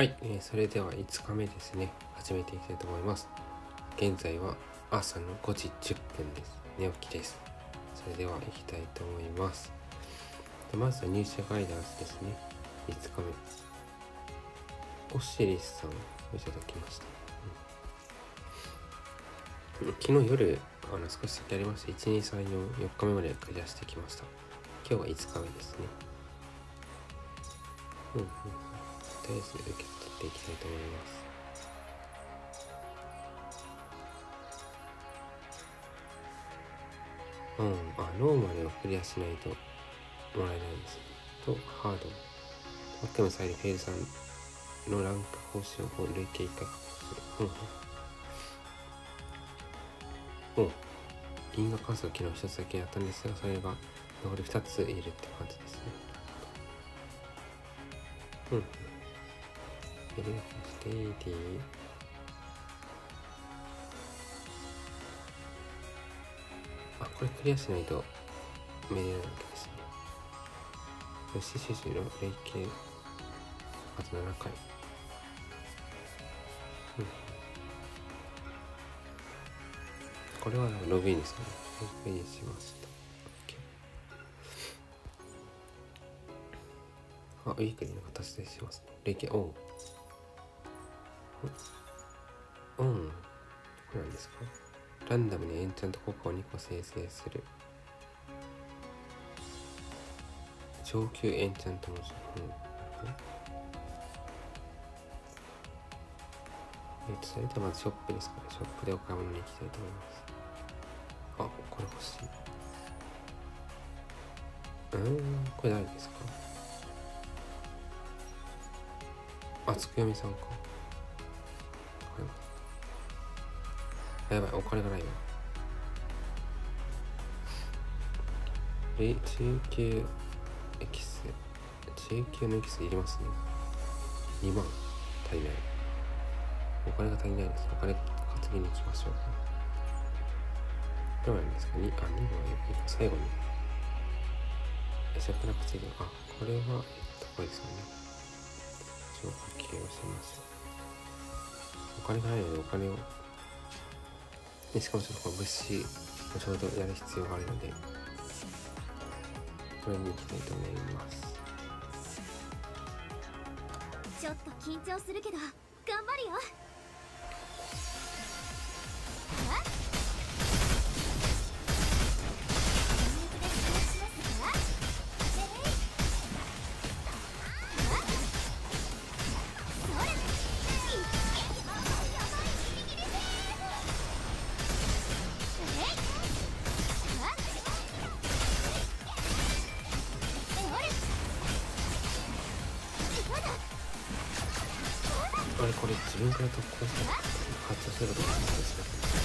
はい、えーそれでは5日目ですね。始めていきたいと思います。現在は朝の5時10分です。寝起きです。それでは行きたいと思います。でまずは入社ガイダンスですね。5日目。オシリスさんをいただきました、うん。昨日夜あの少しだけやりました1234日目までクリアしてきました。今日は5日目ですね。うんうん。とりあえず受け取っていきたいと思います。うんあノーマルをクリアしないともらえないですとハード。マックの際にフェイルさんのランク報酬を累計1回獲得するうんう。ん銀河観測機能1つだけやったんですがそれが残り2ついるって感じですね。うん。うんエレステイディあこれクリアしないと見れないわけですね。よしししの累計あと7回。うん。これはログインですね。ログインしました。あウィークリーの形でしますね。累計オン。オンこれなんですか？ランダムにエンチャントココを2個生成する。上級エンチャント文字うん。なるほどえっとそれではまずショップですかね。ショップでお買い物に行きたいと思います。あこれ欲しい。うん。これ誰ですか？あつくよみさんか。やばいお金がないよ。え中級エキス中級のエキスいりますね。2万足りない。お金が足りないです。お金担ぎに行きましょう。どうなんですか？にあ2番は最後に。シャープな稼ぎあこれはえっとこれですよね。一応補給をしてましょうお金がないのでお金を。でしかもちょっとこの物資もちょうどやる必要があるのでこれに行きたいと思います。ちょっと緊張するけど頑張るよ。あれこれ自分から特攻した発動することができるんですね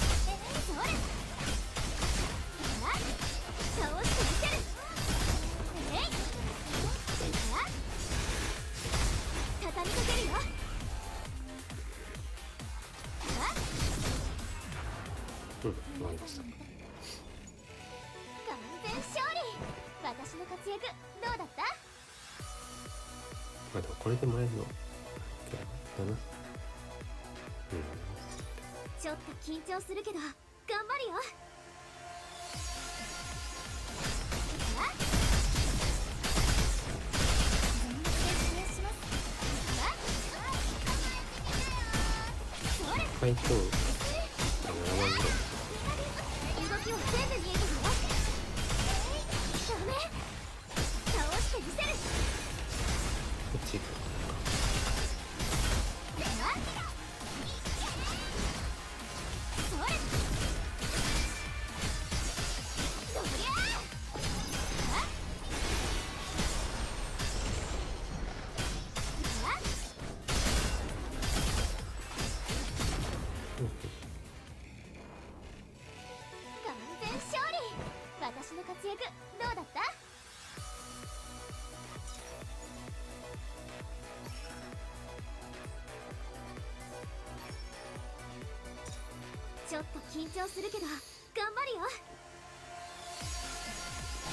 張するけど頑張るよ。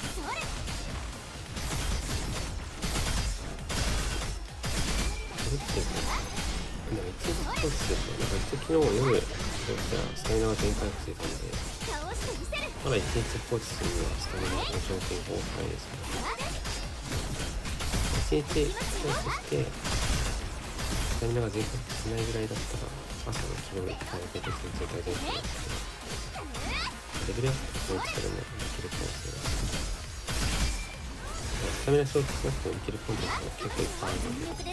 それこれってるでも一日放置するとなんか一昨日夜そうしたらスタミナが全回復してたんでまだ一日放置するにはスタミナの条件が多くないですけど一日放置してスタミナが全回復しないぐらいだったら朝の昨日1回だけで全然大丈夫ですけどレベルアップ放置するのもできるかもしれないスタミナ消費しなくてもいけるコンテンツが結構いっぱいあるので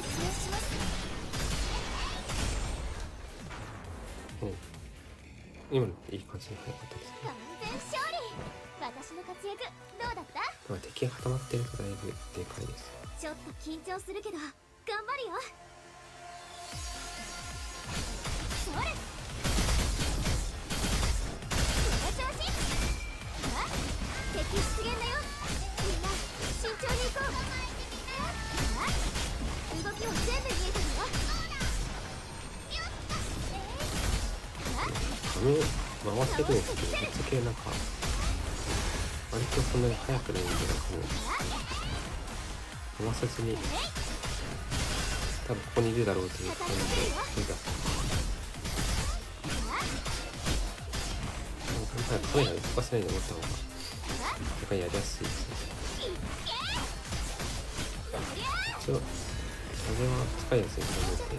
うん。今のいい感じに早かったですね私の活躍どうだったまあ敵が固まってるとだいぶでかいですちょっと緊張するけど頑張るよそれけどぶっちゃけなんか割とそんなに速くないんで髪回さずに多分ここにいるだろうという感じで見たなんかカメラ動かせないで思った方がなんかやりやすいですね。一応それは使いやすいと思って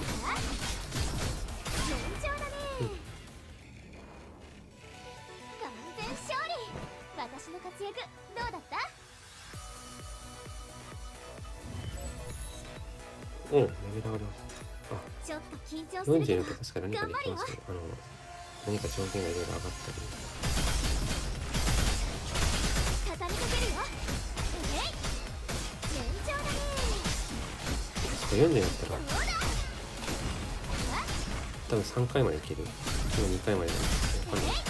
個ですか何かできます。よあの何か条件がいろいろ上がったり。確か40やったら多分3回までいける。今2回までなんですけど分かんない。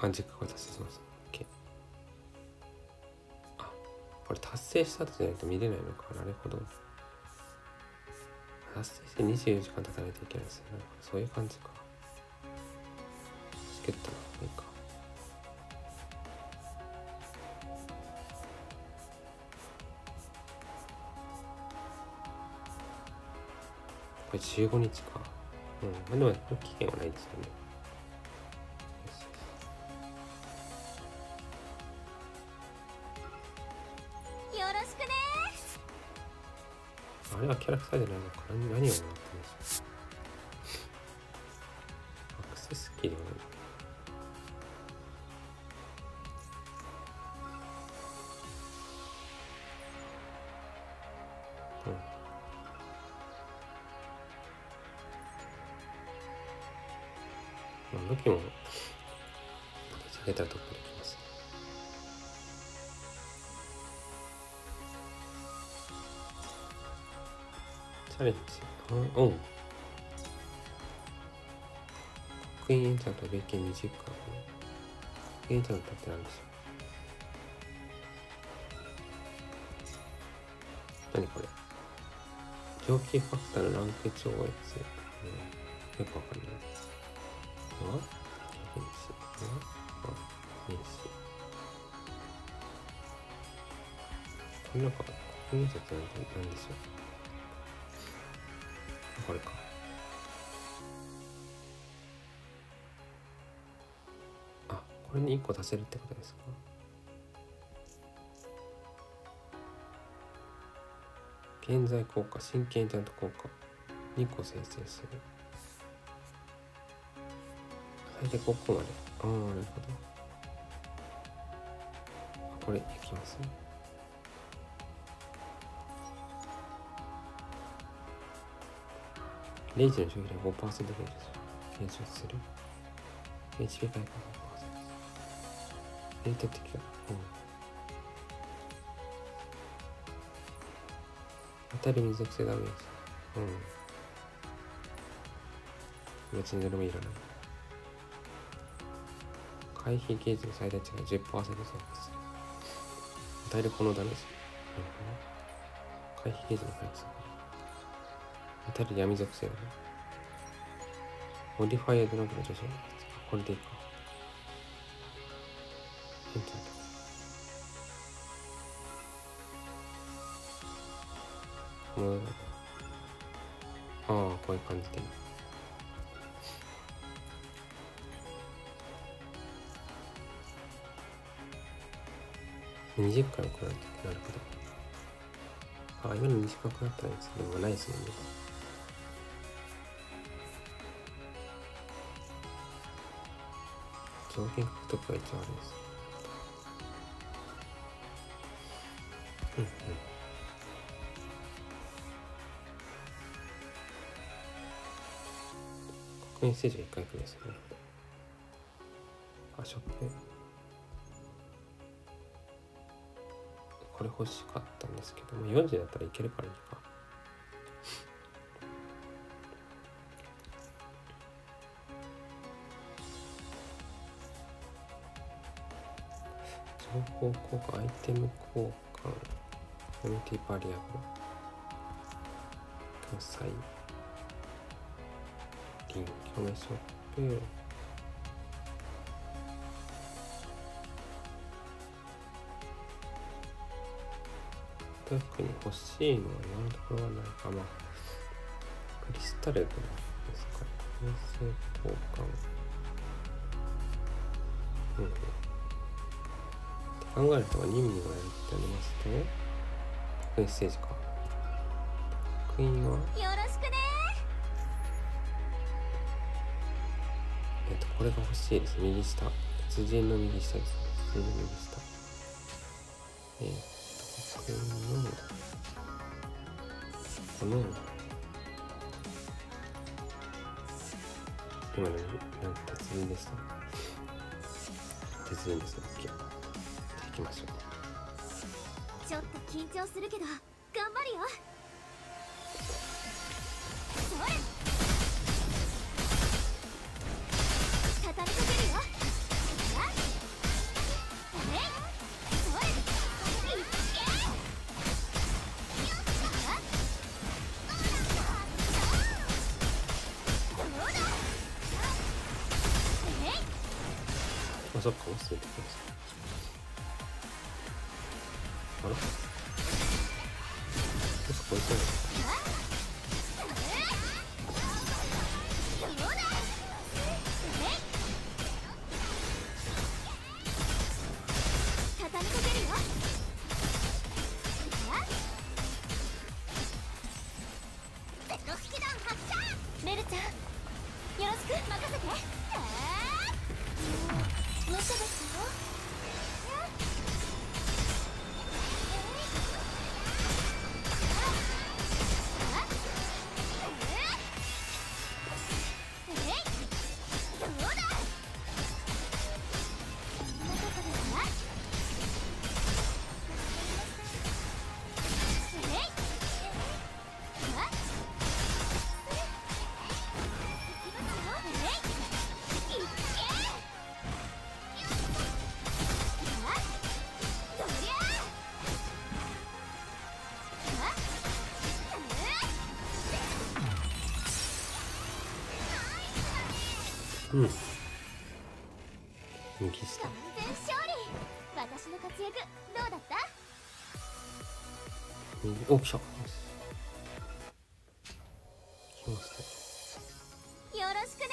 あ軸が達成します OK あこれ達成した後じゃないと見れないのかな。るほど達成して24時間経たないといけないですよね。そういう感じか。チケットのいいか。これ15日か。うん。まあでも期限はないですよね。れはキャラクターじゃないのか何何をもらったんでしょうンエンチャント霊剣20巻クイーンエンチャントって何でしょう何これ蒸気ファクターのランク超越、うん、よくわかんないは原子は原子これなんか国民説なんでしょうこれか。これに1個足せるってことですか？現在効果真剣ちゃんと効果。2個生成する。最低ここまで。ああなるほど。これいきます？ねレイジの消費量5%減少す。る。HP 回復5%。エリート的か。うん。当たり水属性ダメージ。うん。別にどれもいらない。回避ゲージの最大値が10%増加する。与えるこのダメージ。なるほど。回避ゲージの回復速度。与える闇属性だね。モディファイアドラッグの上昇。これでいいか。ヒントだこのああこういう感じで20回もこられてなるほどああ今の短くなったんですでもないですもんね条件獲得が一応あれですうんうん。確認ステージが1回来るんですよね。あショップ。これ欲しかったんですけども40だったらいけるからいいか。情報交換アイテム交換。コミュニティバリアブル共済リンクメショップ特に欲しいのは今のところはないか。まあクリスタルですかね。編成交換。うん。って考えると任務をやるってなりますと確認ステージか。確認は？よろしくね。えっとこれが欲しいです。右下。鉄人の右下です。ね鉄人の右下。えっと確認のこの今のなん鉄人でした鉄人ですね。OK じゃあ行きましょうちょっと緊張するけど頑張るよ。うん。右下完全勝利。私の活躍どうだった？右お来た。来ました。よろしくね。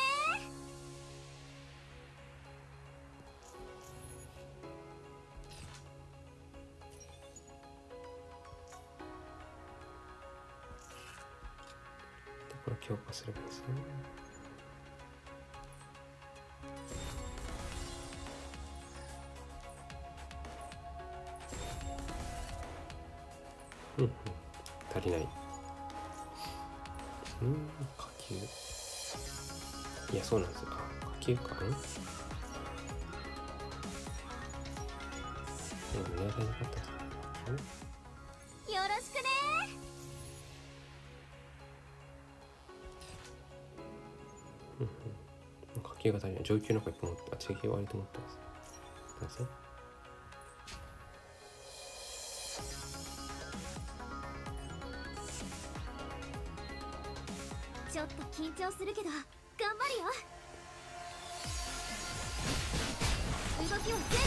でこれ強化すればいいですねうんうん。足りない。うん火球。いやそうなんですよ。あ火球かん今狙えなかったですんよろしくね火球が足りない。上級の子いっぱい持ってあ中級割と持ってます。なぜちょ張するけど頑張るよ。動きを全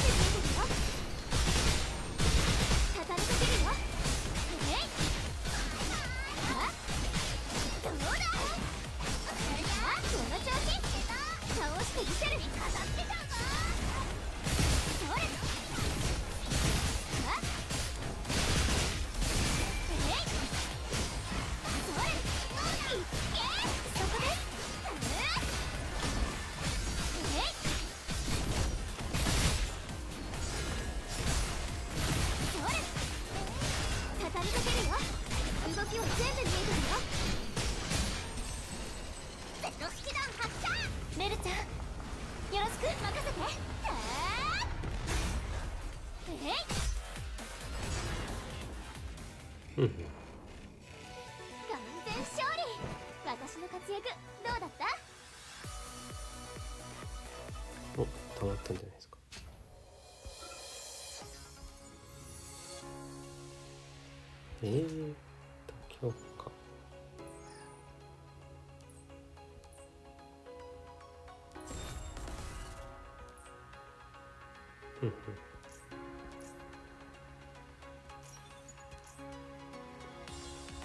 うんうん。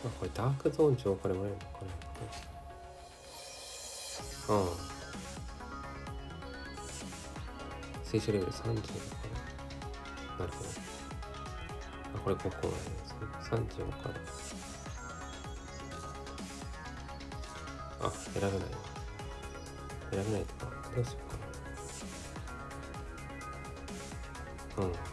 あこれダークゾーン上からもらえるのかな。ああ聖書レベル30だからなるほど。あこれ5個なんですね。35からあ選べない。選べないとか。どうしようかな。う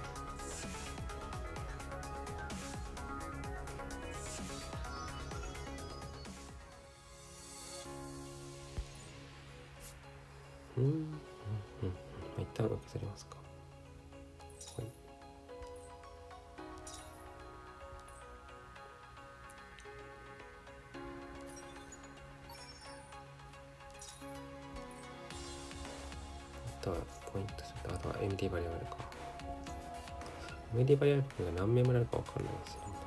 MD バイアブルが何名もらえるか分かんないですよ。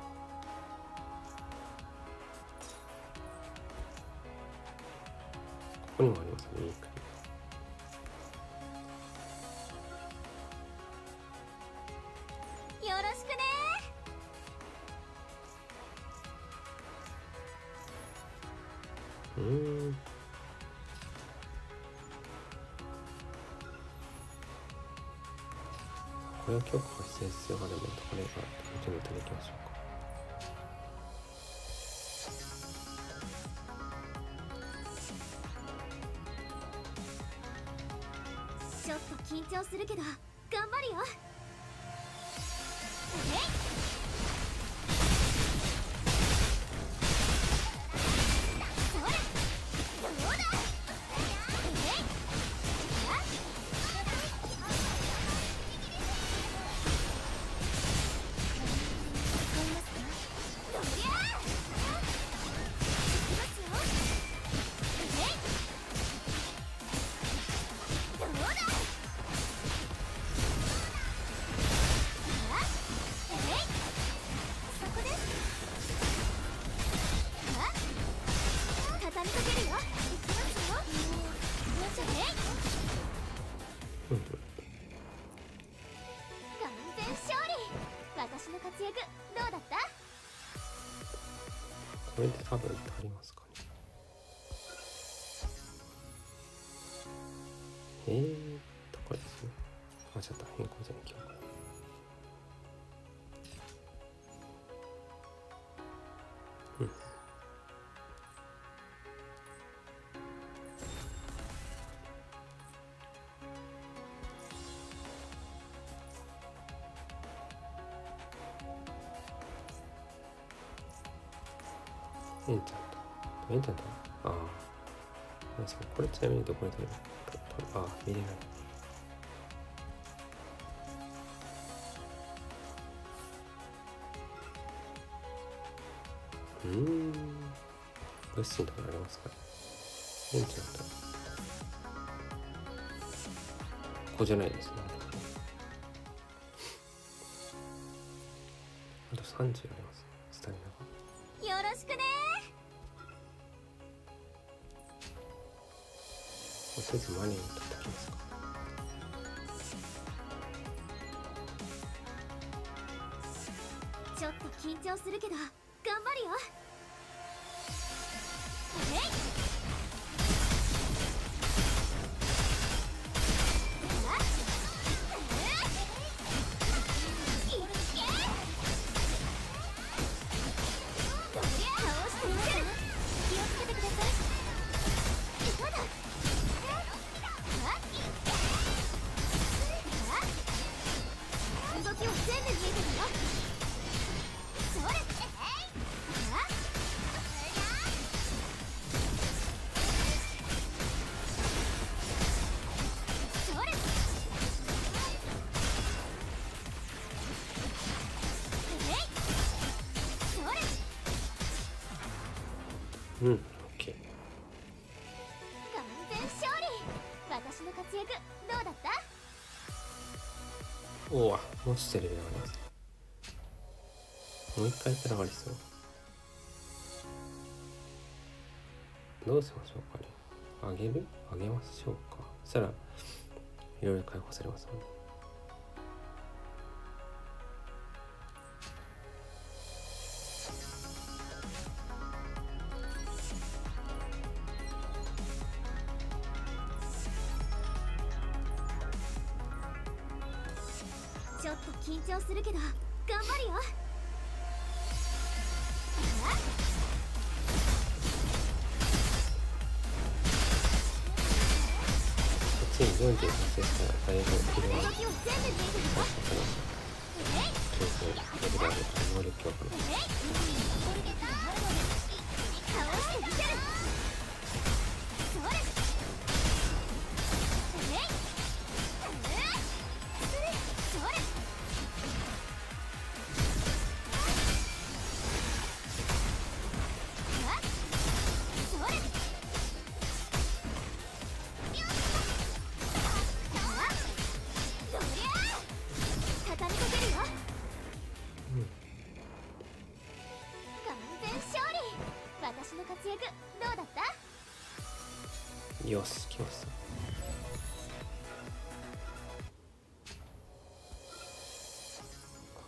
れで多分足りますかね。えー。エンチャントエンチャントああ確かにこれちなみにどこで取れるかあ見れない。うーん。物資とかありますかベンチだったら。ここじゃないですね。あと30ありとりあえずマネーに取っておきますか？ちょっと緊張するけど頑張るよおわ、もうちょっとレベル上がります。もう一回繋がりそう。どうしましょうかね。あげる？あげましょうか。そしたら、いろいろ解放されますもんね。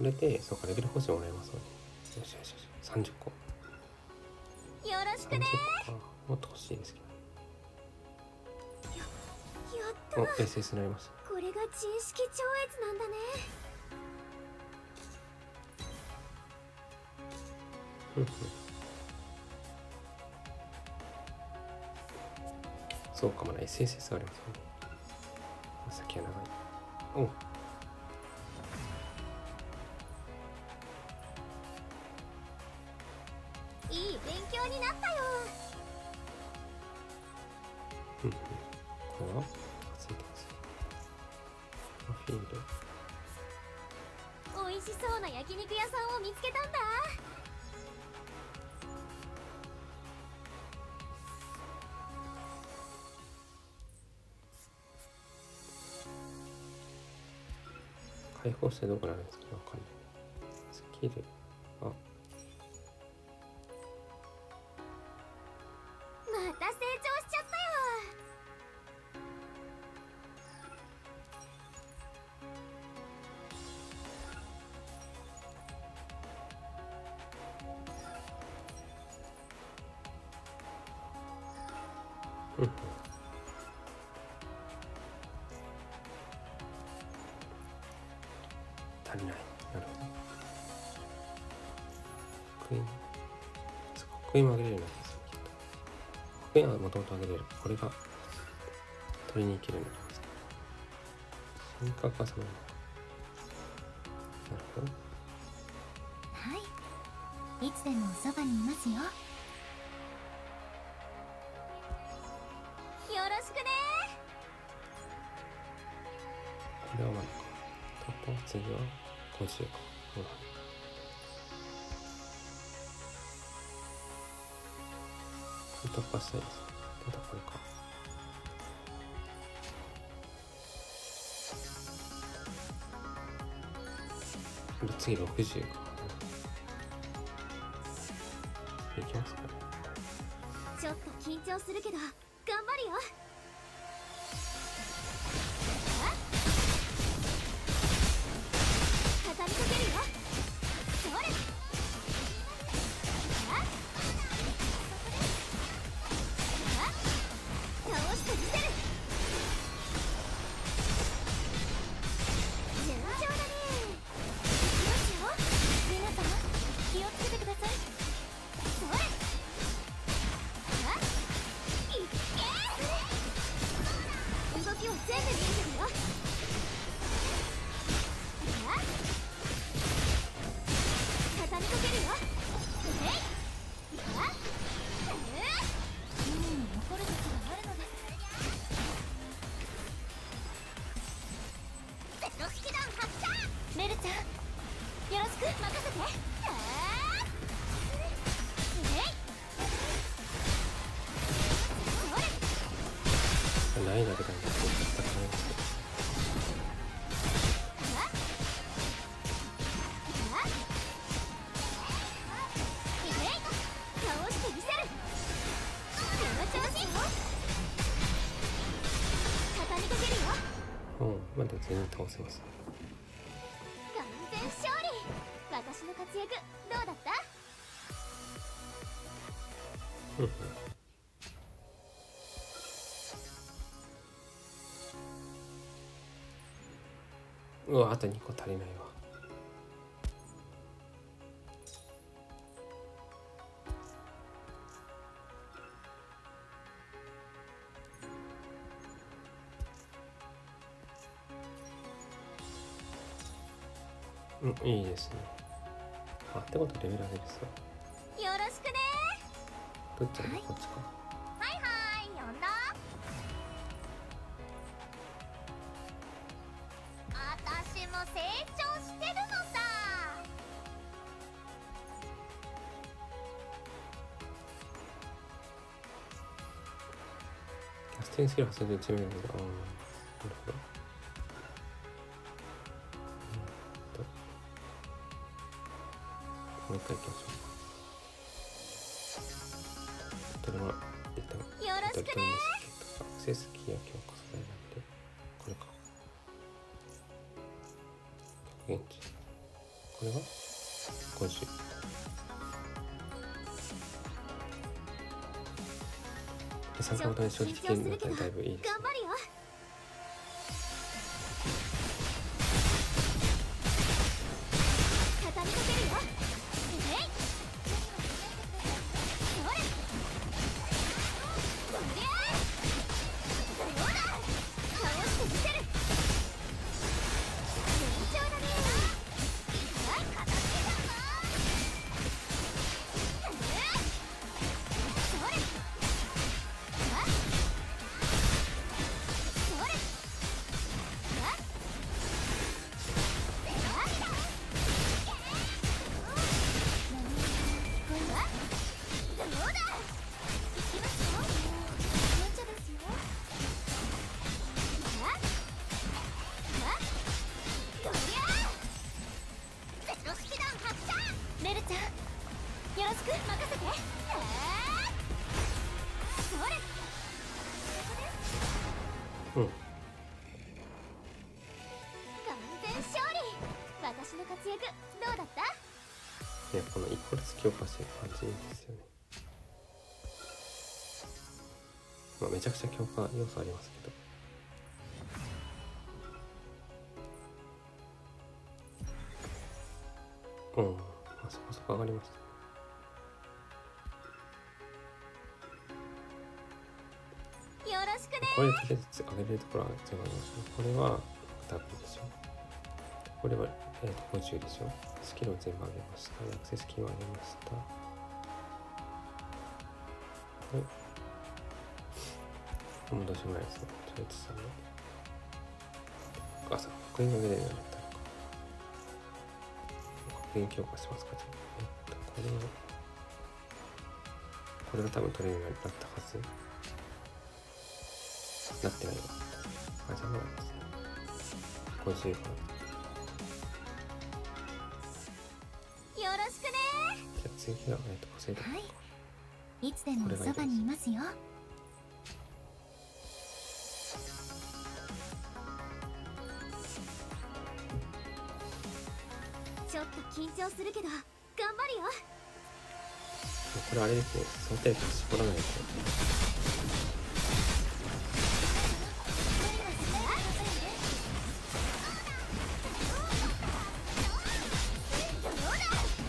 れで、そうか、レベル更新もらえますので。よしよしよし、30個。よろしく30ね。もっと欲しいですけやっど。お、と SS になりました。これが知識超越なんだねうんうんそうかもな、SSS ありますよね。先は長い。お解放してどこにあるんですかわかんない。スキル。げれる。これが取りに行けるようになりました。進化化されるのか。なるほど。はいいつでもおそばにいますよよろしくねれはまだか次は50かほら突破したいですただこれか。これ次60かいきますかちょっと緊張するけど頑張るよ。ないだけなんですけど絶対買いますけど倒してみせるその調子よ畳みかけるようん。まだ全然倒せます。完全勝利。私の活躍。うわあと2個足りないわ。うんいいですね。あってことレベル上げですよよろしくね。どっちだ？こっちか。はいはいキャスティングスキル発生で1名だけど。ああなるほど。もう一回いきましょう。これは一旦よろしくねアクセスキーや強化素材なんでこれか現地これは？50で参考で消費的になったらだいぶいいですね。うん。まあそこそこ上がりました。よろしくねこれだけずつ上げれるところは全部ありますねこれは多分でしょ。これは、えー、と50でしょ。スキルを全部上げました。アクセスキーを上げました。はいもうどうしようもないです。ねちょいつさんのあそう。確認が出るようになったのか確認強化しますかとこれをこれが多分になったはずなってないわあじゃあまだですね50かなよろしくね。じゃあ次はえっと50とかはい。いつでもそばにいますよれあれですねその程度絞らないと。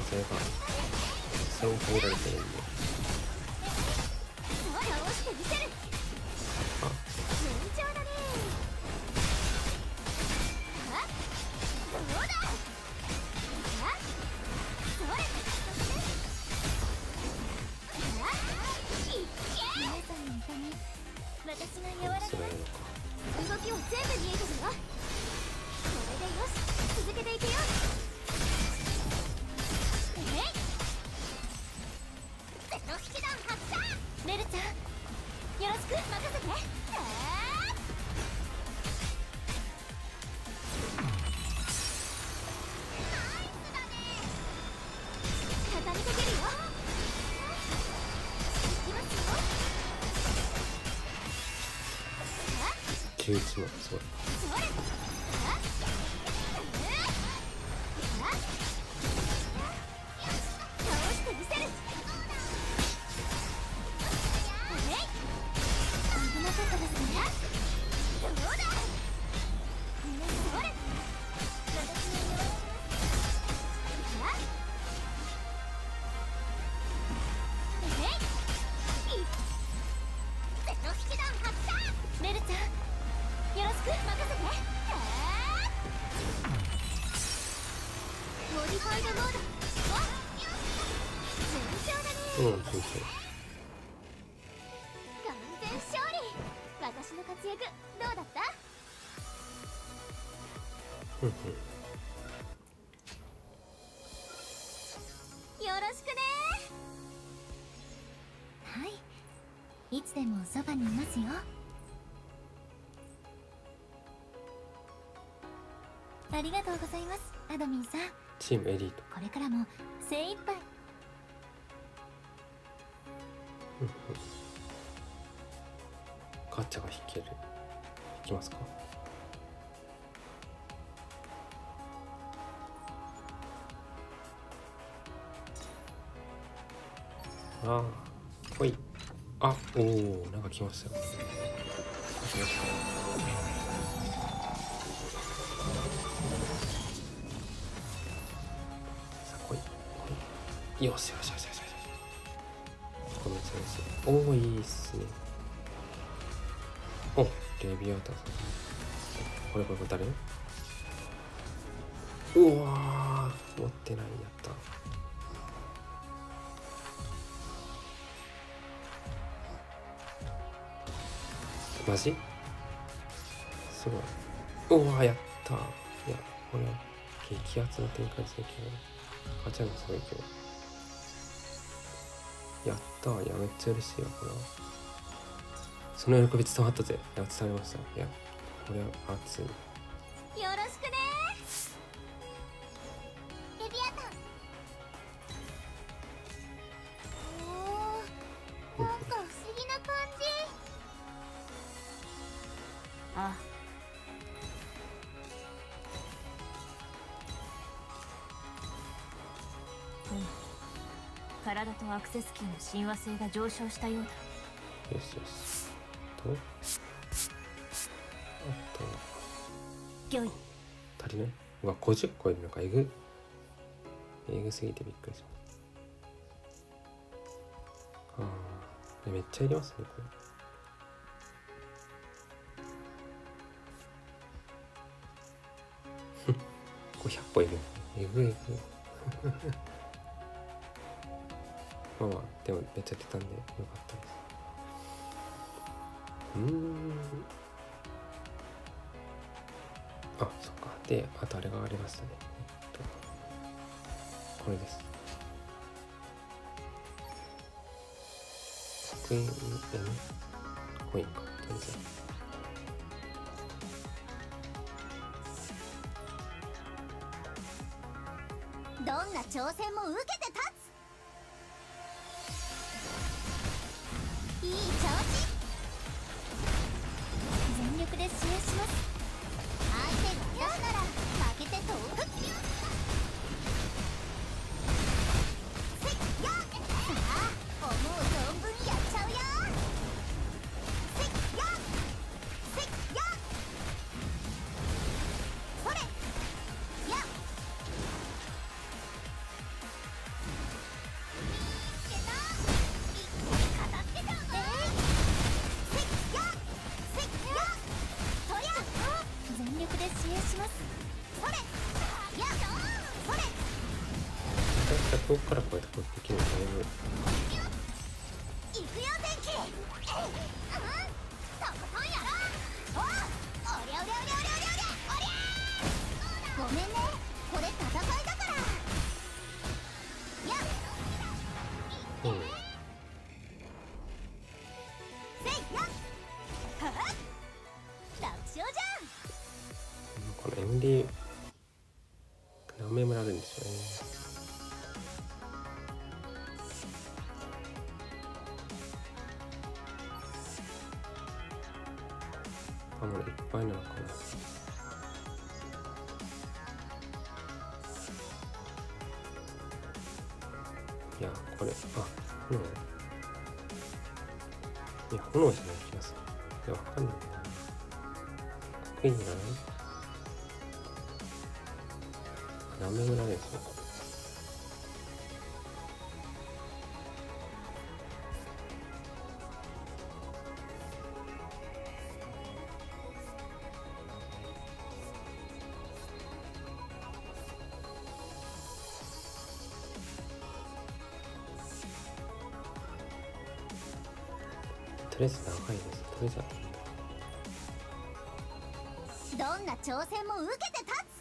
それが実際に限られてるんで。倒してみせるあ。順調だねあ。どうだ私が和らげます動きは全部見えてるよこれでよし続けていくよ。11万すごいそう。よろしくね。はい。いつでもそばにいますよ。ありがとうございますアドミンさん。チームエリート。これからも精一杯。ガチャが引ける。引きますか？ああほい。あおおなんか来ましたよ。来ましたよしよしよしよしよし。こめっちゃ嬉しいおおいいっすね。おレビアータさんこれこれこれ誰？うわー持ってないやマジ？すごいうわーやった。いやこれ激アツな展開ですね今日ガチャもすごい今日やったーいやめっちゃ嬉しいわこれは。その喜び伝わったぜ。いや伝わりました。いやこれは熱い。よろしくねレビアタン。おーなん。かあ。うん。体とアクセスキーの親和性が上昇したようだ。よしよしと。あと。ギョイ足りない？うわ50個いるのか。えぐ。えぐすぎてびっくりした。あー。めっちゃいりますねこれ個100歩いる。えぐい。ぐ まあまあでもめっちゃ出たんでよかったです。うん。あそっか。であとあれがありましたね、えっと、これです。作品 N 円コインか。全然挑戦も受けてうん、いや、とりあえず長いです。とりあえずどんな挑戦も受けて立つ。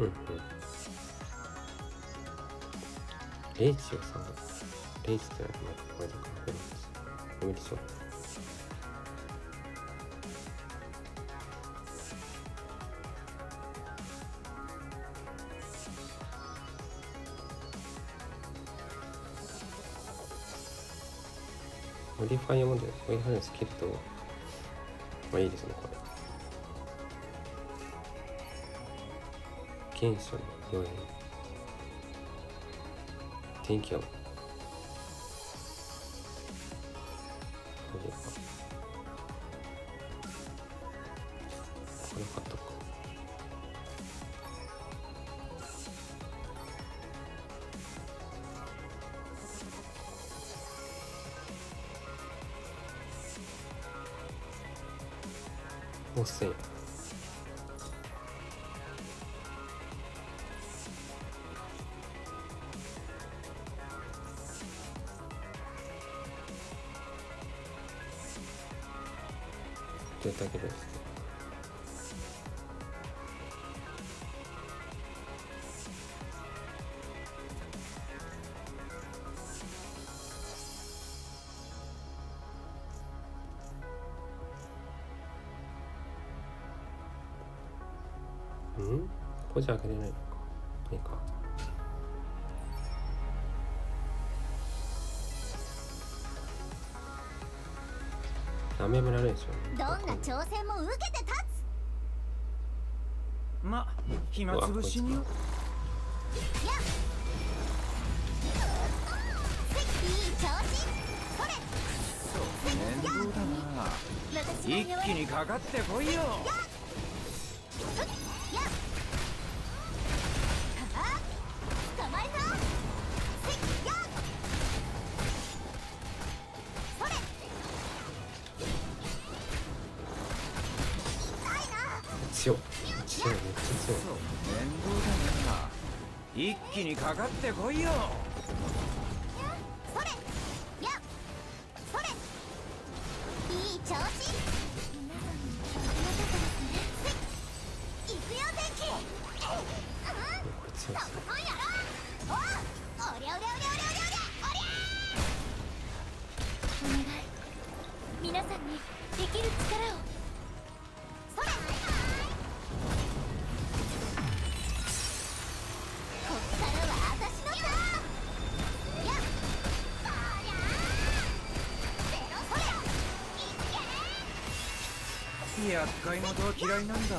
うんうんレイチをさレイチってなんかまたこれでかけるんですよ無理でしょモディファイアモデルモディファイアのスキルとまあいいですねこれ検証の4円天気予報これかこれ買っとかもう1000円贅沢ですうん？これじゃ開けれないのか。かダメめられるでしょどんな挑戦も受けて立つ。ま暇つぶしにやっせいい調子それ面倒だな。私一気にかかってこいよ強い。強いめっちゃ強い。そう面倒だな。一気にかかってこいよ。それやっそれ。いい調子。皆さんに行くよ電気うん。これ強おりゃおりゃおりゃ厄介事は嫌いなんだ。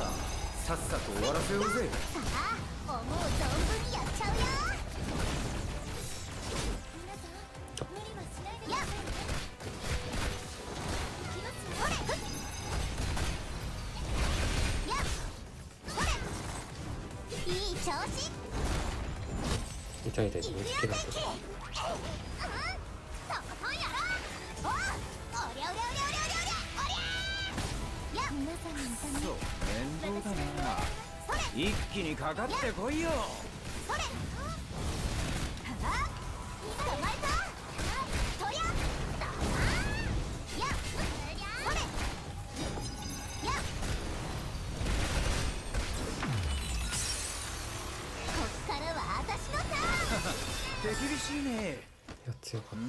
さっさと終わらせようぜ。さあ思う存分にやっちゃうよ皆さん無理はしないでくださいねいきますよいい調子痛い痛い痛いいくよ面倒だな。一気にかかってこいよ。それ手厳しいねいや強かっ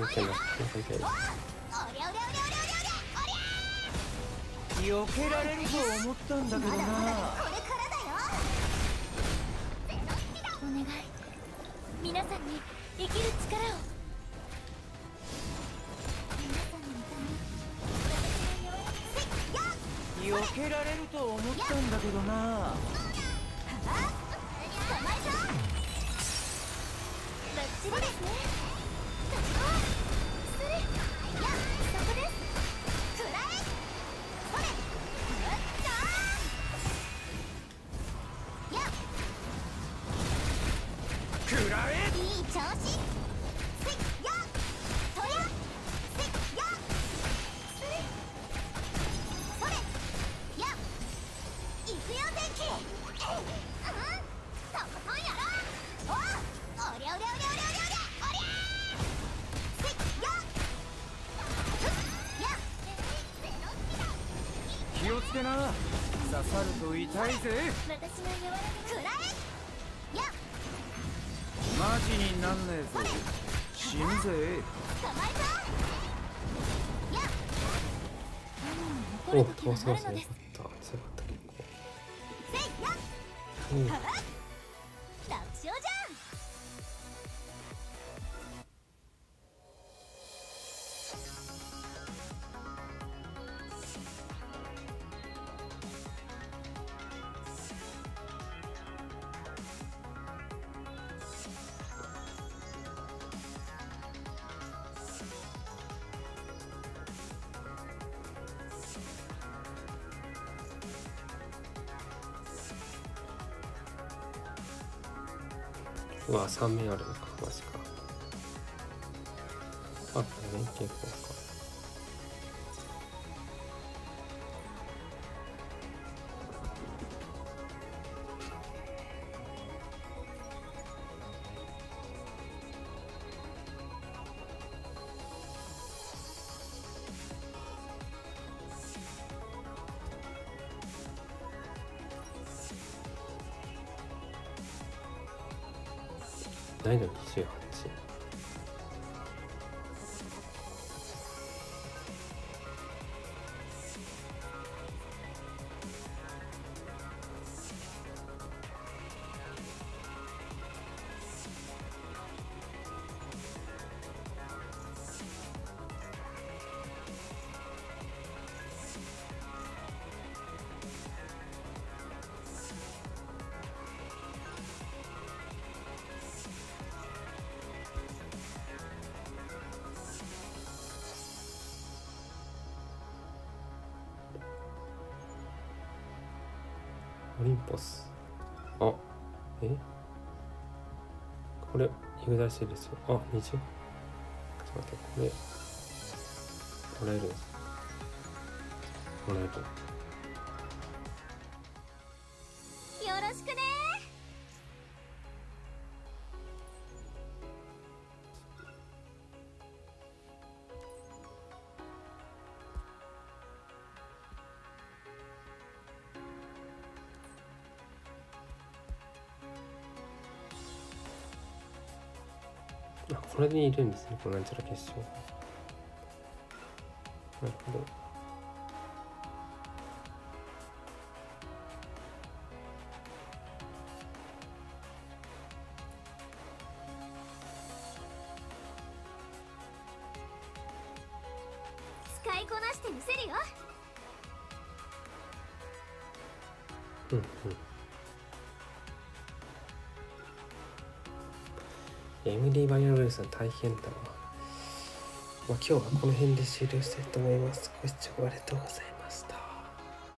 本気ななおりゃおりゃおりゃおりゃおりゃおりゃ避けられると思ったんだけどな。痛いぜ。私が和らげくらえやマジになんねえぞ。死ぬぜ。捕まえたやお残る時がそうそう。そうよかった強かった。結構。せいやうん。楽勝じゃ3面あるのかマジか。あったね結構。オリンポス。あ。え？これユダシですよ。あ20ちょっと待ってこれもらえる？んですもらえるにいるんですねこのなんちゃら決勝なるほど。大変だわ。まあ、今日はこの辺で終了したいと思います。ご視聴ありがとうございます。